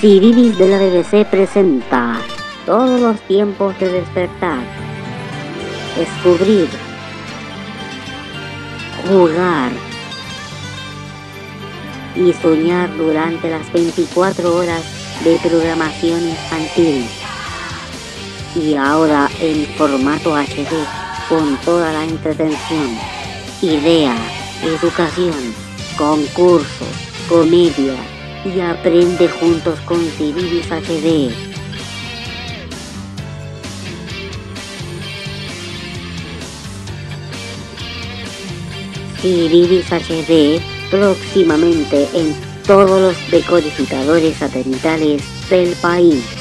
Civivis de la BBC presenta todos los tiempos de despertar, descubrir, jugar. Y soñar durante las 24 horas de programación infantil. Y ahora en formato HD con toda la entretención, idea, educación, concursos, comedia y aprende juntos con Civilis HD. Civilis HD próximamente en todos los decodificadores satelitales del país.